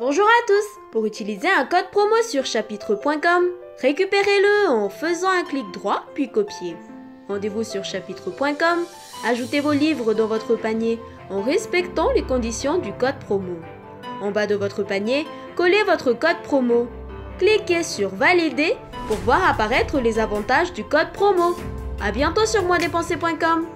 Bonjour à tous Pour utiliser un code promo sur chapitre.com, récupérez-le en faisant un clic droit puis copier. Rendez-vous sur chapitre.com, ajoutez vos livres dans votre panier en respectant les conditions du code promo. En bas de votre panier, collez votre code promo. Cliquez sur Valider pour voir apparaître les avantages du code promo. A bientôt sur moindépenser.com